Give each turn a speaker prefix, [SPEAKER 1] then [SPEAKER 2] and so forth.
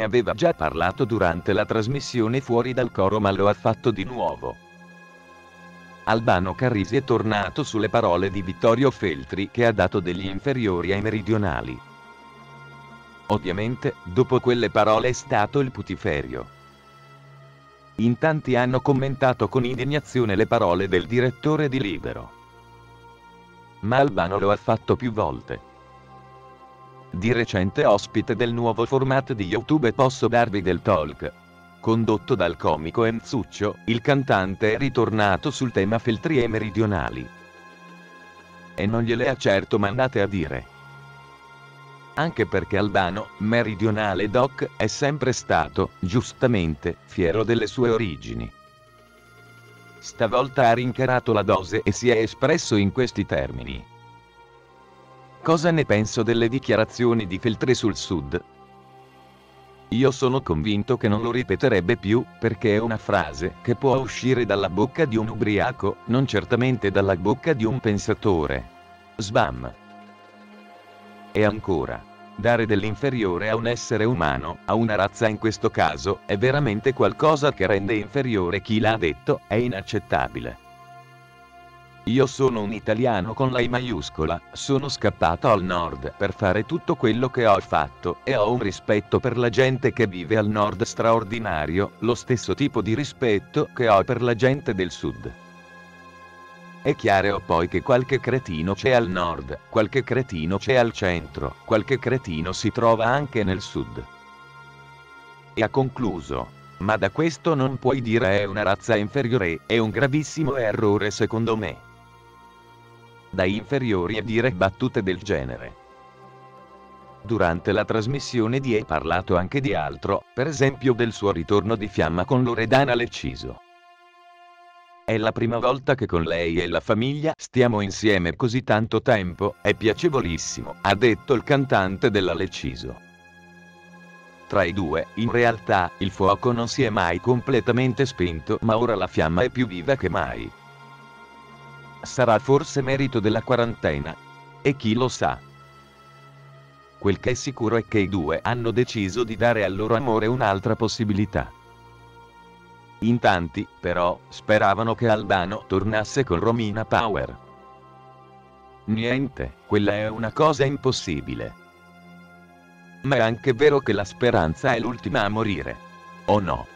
[SPEAKER 1] ne aveva già parlato durante la trasmissione fuori dal coro ma lo ha fatto di nuovo. Albano Carrisi è tornato sulle parole di Vittorio Feltri che ha dato degli inferiori ai meridionali. Ovviamente, dopo quelle parole è stato il putiferio. In tanti hanno commentato con indignazione le parole del direttore di Libero. Ma Albano lo ha fatto più volte. Di recente ospite del nuovo format di YouTube Posso darvi del talk. Condotto dal comico Enzuccio, il cantante è ritornato sul tema feltrie meridionali. E non gliele ha certo mandate a dire anche perché Albano, meridionale doc, è sempre stato, giustamente, fiero delle sue origini. Stavolta ha rincarato la dose e si è espresso in questi termini. Cosa ne penso delle dichiarazioni di Feltre sul Sud? Io sono convinto che non lo ripeterebbe più, perché è una frase che può uscire dalla bocca di un ubriaco, non certamente dalla bocca di un pensatore. Sbam. E ancora. Dare dell'inferiore a un essere umano, a una razza in questo caso, è veramente qualcosa che rende inferiore chi l'ha detto, è inaccettabile. Io sono un italiano con la I maiuscola, sono scappato al nord per fare tutto quello che ho fatto e ho un rispetto per la gente che vive al nord straordinario, lo stesso tipo di rispetto che ho per la gente del sud. È chiaro poi che qualche cretino c'è al nord, qualche cretino c'è al centro, qualche cretino si trova anche nel sud. E ha concluso. Ma da questo non puoi dire è una razza inferiore, è un gravissimo errore secondo me. Da inferiori a dire battute del genere. Durante la trasmissione di E parlato anche di altro, per esempio del suo ritorno di fiamma con Loredana Lecciso. È la prima volta che con lei e la famiglia stiamo insieme così tanto tempo, è piacevolissimo, ha detto il cantante della Leciso. Tra i due, in realtà, il fuoco non si è mai completamente spento, ma ora la fiamma è più viva che mai. Sarà forse merito della quarantena? E chi lo sa? Quel che è sicuro è che i due hanno deciso di dare al loro amore un'altra possibilità. In tanti, però, speravano che Albano tornasse con Romina Power. Niente, quella è una cosa impossibile. Ma è anche vero che la speranza è l'ultima a morire. O no?